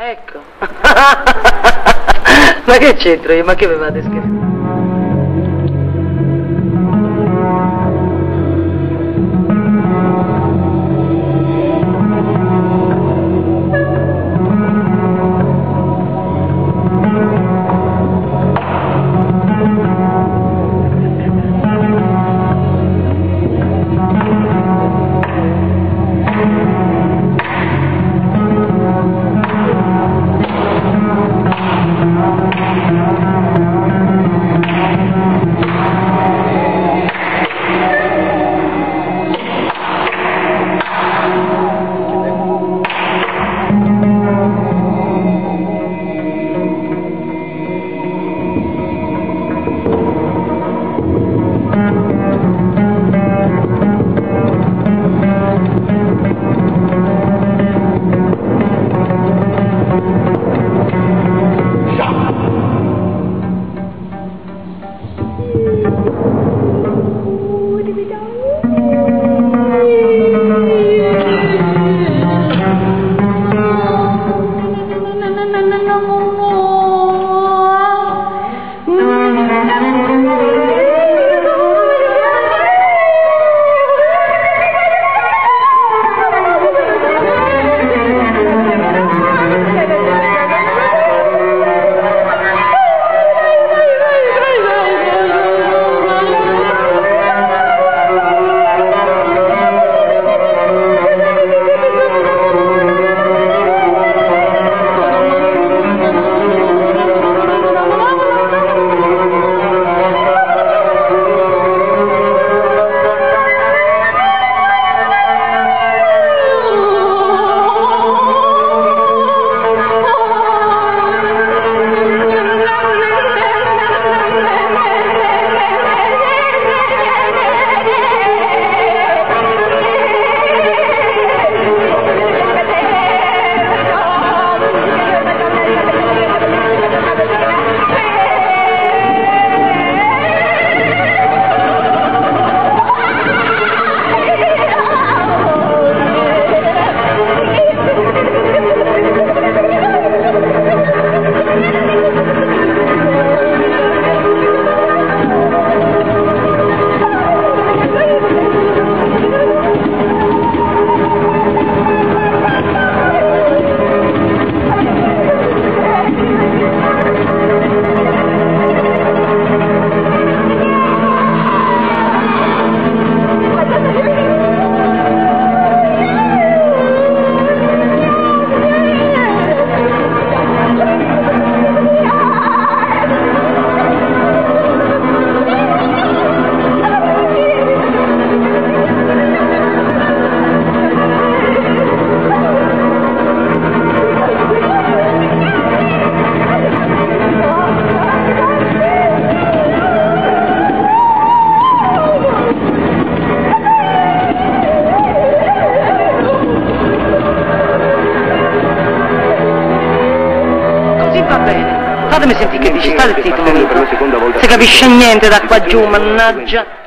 Ecco. ma che c'entro io? Ma che mi fate scherzare? Va bene. Fatemi sentire che dici, state zitto, non Si capisce niente da qua giù, mannaggia.